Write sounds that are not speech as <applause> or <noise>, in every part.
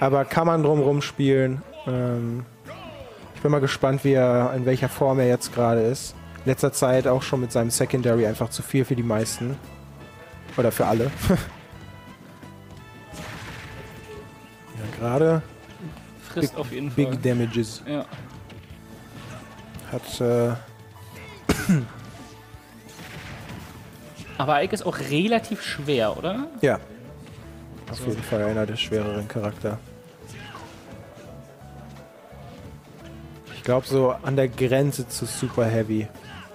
aber kann man drumrum spielen. Ähm, ich bin mal gespannt, wie er, in welcher Form er jetzt gerade ist. In letzter Zeit auch schon mit seinem Secondary einfach zu viel für die meisten. Oder für alle. <laughs> ja, gerade Frisst Big- auf jeden Big Fall. Damages. Ja. Hat, äh, Aber Ike ist auch relativ schwer, oder? ja. Auf jeden Fall einer der schwereren Charakter. Ich glaube so an der Grenze zu Super Heavy.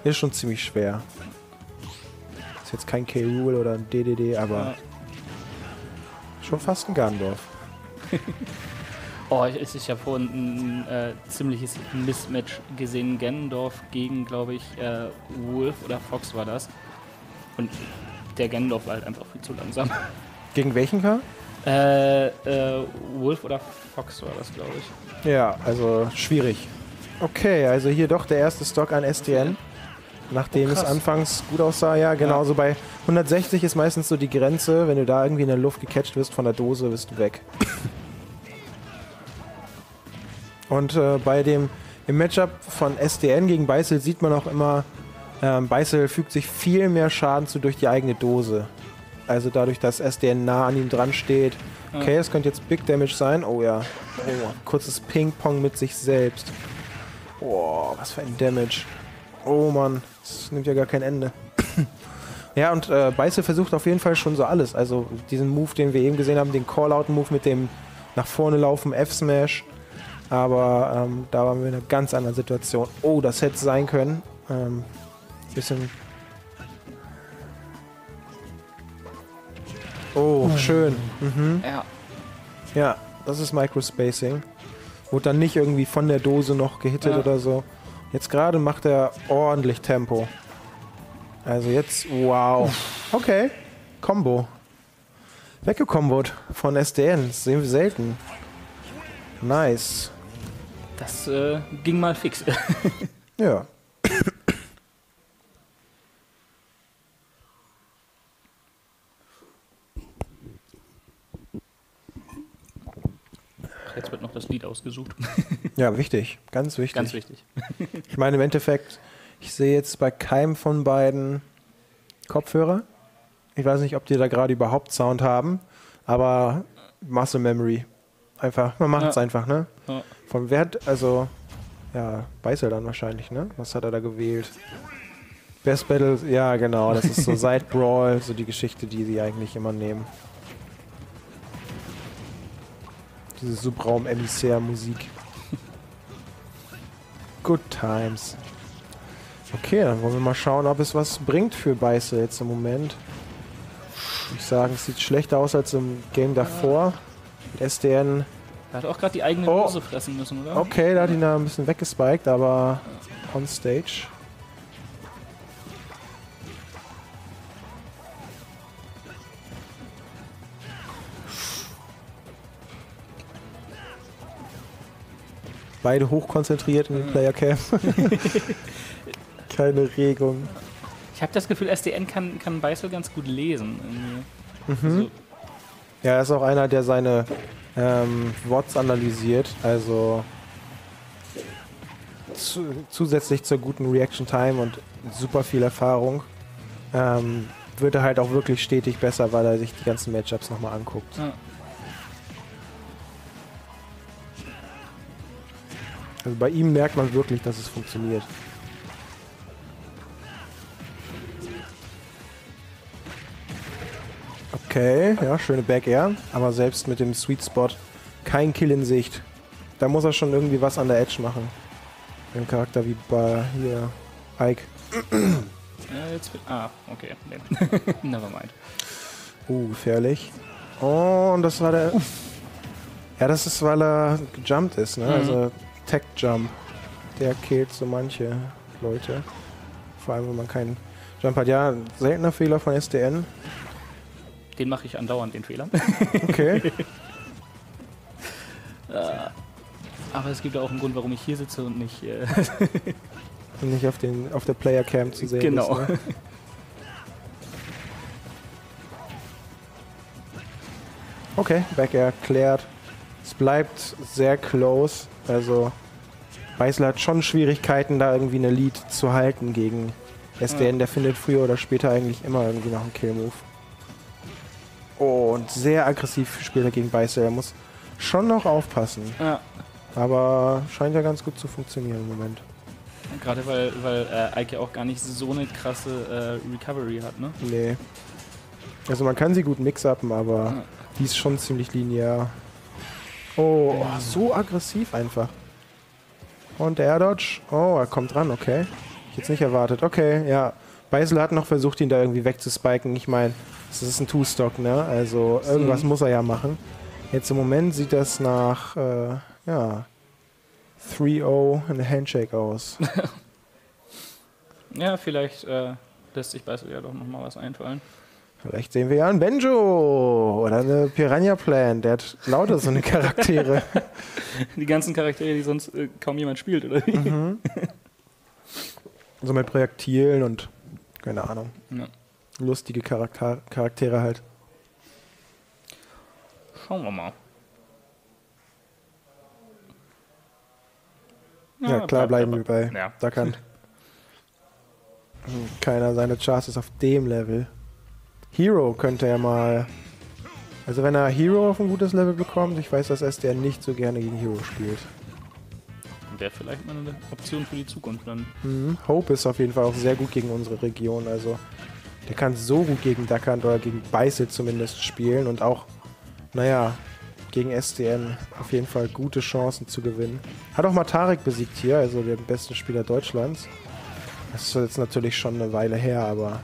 Ist schon ziemlich schwer. Ist jetzt kein K-Rule oder ein DDD, aber Ja. schon fast ein Gandorf. <laughs> Oh, es ist ja vorhin ein äh, ziemliches Mismatch gesehen. Gendorf gegen, glaube ich, äh, Wolf oder Fox war das. Und der Gendorf war halt einfach viel zu langsam. Gegen welchen K? äh, äh, Wolf oder Fox war das, glaube ich. Ja, also schwierig. Okay, also hier doch der erste Stock an SDN. Nachdem Oh, es anfangs gut aussah, ja, genau. So bei 160 ist meistens so die Grenze. Wenn du da irgendwie in der Luft gecatcht wirst von der Dose, bist du weg. <laughs> Und äh, bei dem im Matchup von SDN gegen Beißel sieht man auch immer, ähm, Beißel fügt sich viel mehr Schaden zu durch die eigene Dose. Also dadurch, dass SDN nah an ihm dran steht. Okay, es könnte jetzt Big Damage sein. Oh ja. Oh, kurzes Ping-Pong mit sich selbst. Boah, was für ein Damage. Oh Mann, das nimmt ja gar kein Ende. <coughs> ja, und äh, Beißel versucht auf jeden Fall schon so alles. Also diesen Move, den wir eben gesehen haben, den Call-Out-Move mit dem nach vorne laufen F-Smash. Aber ähm, da waren wir in einer ganz anderen Situation. Oh, das hätte sein können. Ähm, bisschen. Oh, schön. Mhm. Ja. Ja, das ist Microspacing. Wurde dann nicht irgendwie von der Dose noch gehittet Ja. oder so. Jetzt gerade macht er ordentlich Tempo. Also jetzt, wow. Okay, Combo. Weggekombot von SDN. Das sehen wir selten. Nice. Das äh, ging mal fix. <laughs> Ja. Jetzt wird noch das Lied ausgesucht. <laughs> Ja, wichtig. Ganz wichtig. Ganz wichtig. <laughs> Ich meine, im Endeffekt, ich sehe jetzt bei keinem von beiden Kopfhörer. Ich weiß nicht, ob die da gerade überhaupt Sound haben, aber Muscle Memory. Einfach, man macht es Ja. einfach, ne? Ja. Von wer hat, also, ja, Beißel dann wahrscheinlich, ne? Was hat er da gewählt? Best Battle, ja, genau, das ist so <laughs> Side Brawl, so die Geschichte, die sie eigentlich immer nehmen. Diese Subraum-Emissär-Musik. Good times. Okay, dann wollen wir mal schauen, ob es was bringt für Beißel jetzt im Moment. Ich sagen, es sieht schlechter aus als im Game davor. Mit SDN. Er hat auch gerade die eigene Oh. Hose fressen müssen, oder? Okay, da hat ihn da ein bisschen weggespiked, aber on stage. Beide hochkonzentriert in den Player Cam. <laughs> Keine Regung. Ich habe das Gefühl, SDN kann, kann Beißel ganz gut lesen. Mhm. Also, Ja, er ist auch einer, der seine ähm, WOTS analysiert, also zu, zusätzlich zur guten Reaction Time und super viel Erfahrung ähm, wird er halt auch wirklich stetig besser, weil er sich die ganzen Matchups nochmal anguckt. ja. Also bei ihm merkt man wirklich, dass es funktioniert. Okay, ja, schöne Back Air, aber selbst mit dem Sweet Spot kein Kill in Sicht. Da muss er schon irgendwie was an der Edge machen. Ein Charakter wie bei hier Ike. ja jetzt wird, ah, okay. Nee. <laughs> Nevermind. Uh, gefährlich. Oh, und das war der. Ja, das ist, weil er gejumpt ist, ne? Mhm. Also Tech Jump. Der killt so manche Leute. Vor allem, wenn man keinen Jump hat. Ja, ein seltener Fehler von SDN. Den mache ich andauernd, den Fehler. Okay. <laughs> Aber es gibt auch einen Grund, warum ich hier sitze und nicht. Äh, Und <laughs> nicht auf, den, auf der Player Cam zu sehen. Genau. Ist, ne? Okay, Back Air klärt. Es bleibt sehr close. Also Beißel hat schon Schwierigkeiten, da irgendwie eine Lead zu halten gegen SDN. Der findet früher oder später eigentlich immer irgendwie noch einen Kill-Move. Oh, und sehr aggressiv spielt er gegen Beißel. Er muss schon noch aufpassen. Ja. Aber scheint ja ganz gut zu funktionieren im Moment. Gerade weil, weil äh, Ike auch gar nicht so eine krasse äh, Recovery hat, ne? Nee. Also man kann sie gut mix-upen, aber Ja. die ist schon ziemlich linear. Oh, oh, so aggressiv einfach. Und der Air Dodge. Oh, er kommt ran, okay. Ich jetzt nicht erwartet. Okay, ja. Beisel hat noch versucht, ihn da irgendwie wegzuspiken. Ich meine, das ist ein Two-Stock, ne? Also irgendwas Mhm. muss er ja machen. Jetzt im Moment sieht das nach, äh, ja, 3-0 und Handshake aus. <laughs> Ja, vielleicht äh, lässt sich Beißel ja doch nochmal was einfallen. Vielleicht sehen wir ja einen Benjo oder eine Piranha Plant. Der hat lauter so eine Charaktere. <laughs> Die ganzen Charaktere, die sonst äh, kaum jemand spielt, oder wie? mhm. So mit Projektilen und keine Ahnung. Ja. Lustige Charakter Charaktere halt. Schauen wir mal. Ja, klar bleiben wir bei Ja. Duckhand. <laughs> Keiner seiner Charts ist auf dem Level. Hero könnte er mal. Also wenn er Hero auf ein gutes Level bekommt, ich weiß, dass SDR nicht so gerne gegen Hero spielt. Wäre vielleicht mal eine Option für die Zukunft dann. Mhm. Hope ist auf jeden Fall auch sehr gut gegen unsere Region. Also der kann so gut gegen Duckhand oder gegen Beißel zumindest spielen und auch, naja, gegen SDN auf jeden Fall gute Chancen zu gewinnen. Hat auch mal Tarek besiegt hier, also den besten Spieler Deutschlands. Das ist jetzt natürlich schon eine Weile her, aber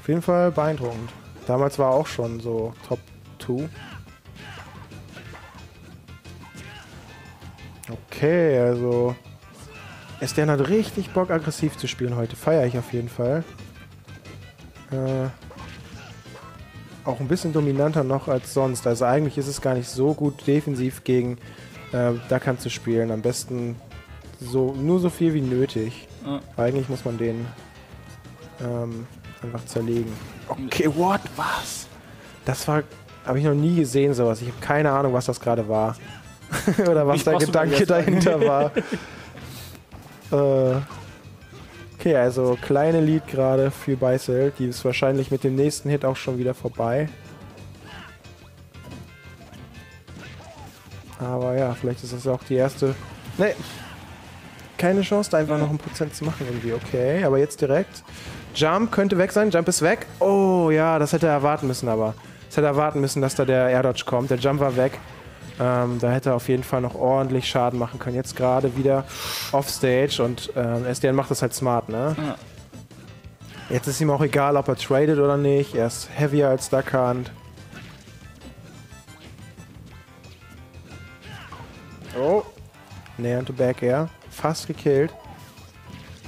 auf jeden Fall beeindruckend. Damals war er auch schon so Top 2. Okay, also SDN hat richtig Bock, aggressiv zu spielen heute. Feiere ich auf jeden Fall. Äh, auch ein bisschen dominanter noch als sonst. Also eigentlich ist es gar nicht so gut, defensiv gegen äh, Duckhand zu spielen. Am besten so nur so viel wie nötig. Ja. Eigentlich muss man den ähm, einfach zerlegen. Okay, what? Was? Das war. Habe ich noch nie gesehen, sowas. Ich habe keine Ahnung, was das gerade war. <laughs> Oder was Mich der Gedanke dahinter <laughs> war. äh, okay, also kleine Lead gerade für Beißel. Die ist wahrscheinlich mit dem nächsten Hit auch schon wieder vorbei. Aber ja, vielleicht ist das auch die erste. Nee. Keine Chance, da einfach noch ein Prozent zu machen irgendwie. Okay, aber jetzt direkt. Jump könnte weg sein. Jump ist weg. Oh ja, das hätte er erwarten müssen, aber. Das hätte er erwarten müssen, dass da der Air Dodge kommt. Der Jump war weg. Ähm, da hätte er auf jeden Fall noch ordentlich Schaden machen können. Jetzt gerade wieder Offstage und ähm, SDN macht das halt smart, ne? Ja. Jetzt ist ihm auch egal, ob er tradet oder nicht. Er ist heavier als Duckhand. Oh. Näher to Back Air. Fast gekillt.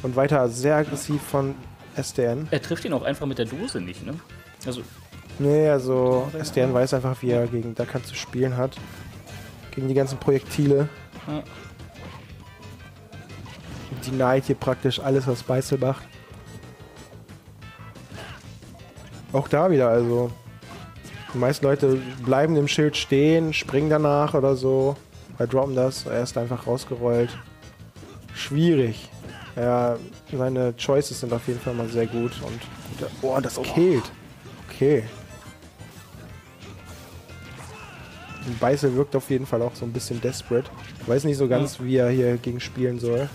Und weiter sehr aggressiv von SDN. Er trifft ihn auch einfach mit der Dose nicht, ne? Also, Nee, also SDN weiß einfach, wie er gegen Duckhand zu spielen hat. Gegen die ganzen Projektile. ja. Denied hier praktisch alles, was Beißel macht. Auch da wieder, also. Die meisten Leute bleiben im Schild stehen, springen danach oder so. Bei droppen das, er ist einfach rausgerollt. Schwierig. Ja, seine Choices sind auf jeden Fall mal sehr gut und. Oh, das killt. Okay. Beißel wirkt auf jeden Fall auch so ein bisschen desperate. Weiß nicht so ganz, wie er hier gegen spielen soll.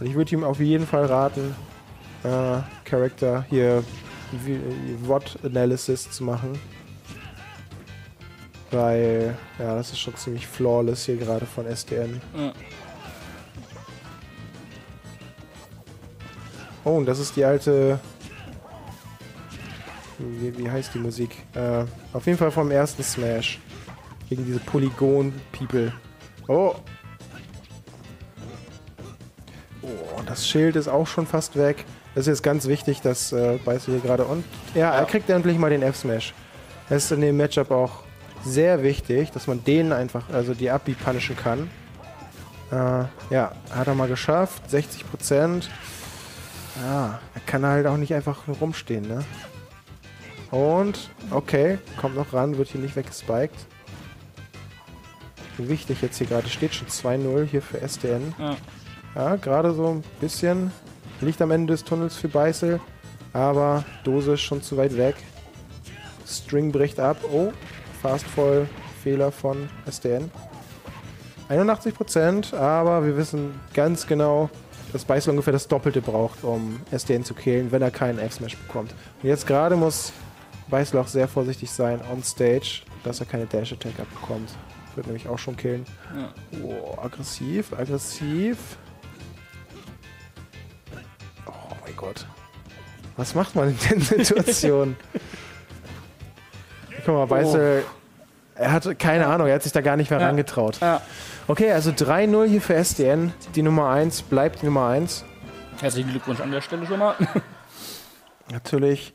Und ich würde ihm auf jeden Fall raten, äh, Charakter hier VOD Analysis zu machen. Weil, ja, das ist schon ziemlich flawless hier gerade von SDN. ja. Oh, und das ist die alte. Wie, wie heißt die Musik? Äh, auf jeden Fall vom ersten Smash. Gegen diese Polygon-People. Oh! Oh, das Schild ist auch schon fast weg. Das ist jetzt ganz wichtig, dass äh, Beißel hier gerade. Und ja, er kriegt endlich mal den F-Smash. Das ist in dem Matchup auch sehr wichtig, dass man den einfach, also die Up-B punishen kann. Äh, ja, hat er mal geschafft. 60 Prozent. Ja, er kann halt auch nicht einfach rumstehen, ne? Und, okay, kommt noch ran, wird hier nicht weggespiked. wichtig jetzt hier gerade. Steht schon 2-0 hier für SDN. Ja. Ja, gerade so ein bisschen Licht am Ende des Tunnels für Beißel. Aber Dose ist schon zu weit weg. String bricht ab. Oh, Fast Fall Fehler von SDN. 81%, aber wir wissen ganz genau, dass Beißel ungefähr das Doppelte braucht, um SDN zu killen, wenn er keinen F-Smash bekommt. Und jetzt gerade muss Beißel auch sehr vorsichtig sein on stage, dass er keine Dash Attack abbekommt. Wird nämlich auch schon killen. Ja. Oh, aggressiv, aggressiv. Oh mein Gott. Was macht man in den <laughs> Situationen? Guck mal, Beißel, er hatte keine Ahnung, er hat sich da gar nicht mehr Ja. rangetraut. Ja. Okay, also 3-0 hier für SDN. Die Nummer 1 bleibt die Nummer 1. Herzlichen Glückwunsch an der Stelle schon mal. Natürlich